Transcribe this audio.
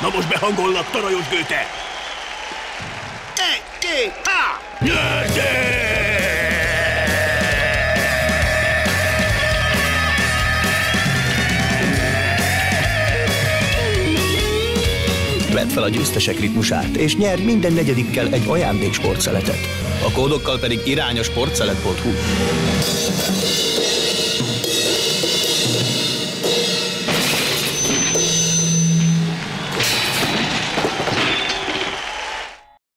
Na most behangollak, Tarajos Gőte! Egy, két, há! Vedd fel a győztesek ritmusát, és nyerd minden negyedikkel egy ajándék sportszeletet. A kódokkal pedig irány a sportszelet.hu.